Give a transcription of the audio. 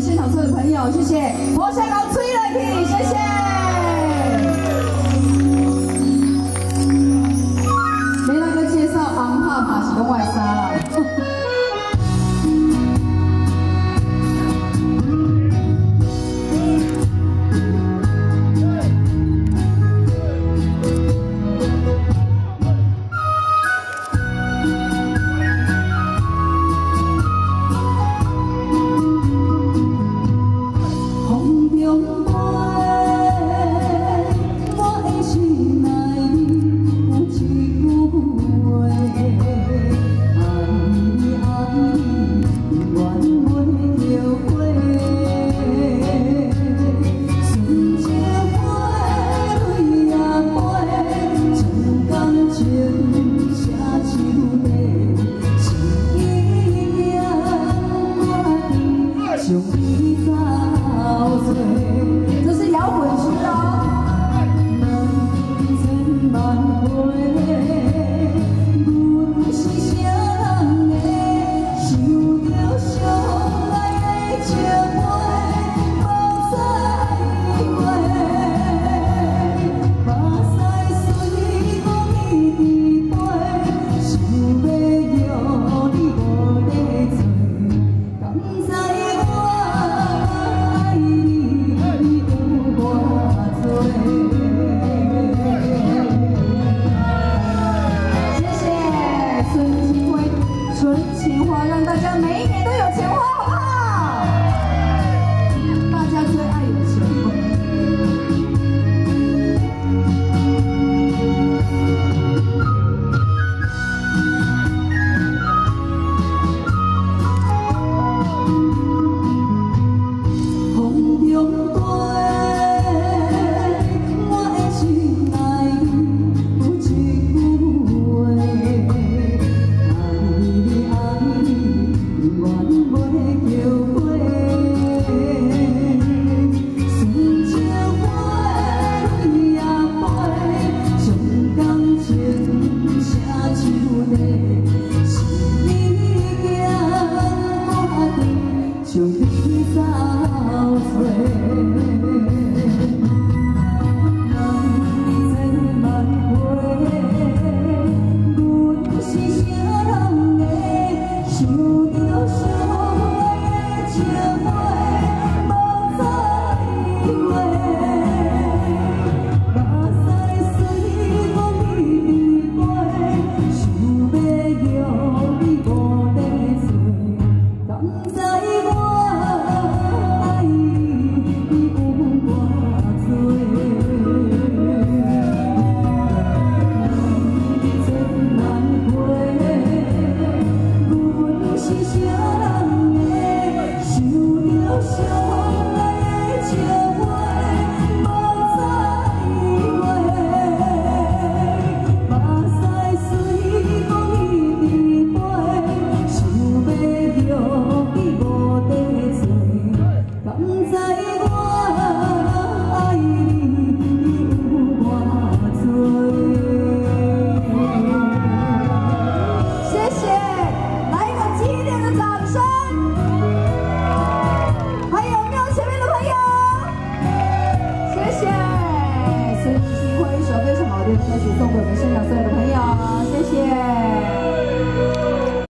们现场所有的朋友，谢谢。我先搞吹了去，谢谢。fácil 还有没有前面的朋友？谢谢，首，非常的歌曲，送给我们现场所有的朋友，谢谢。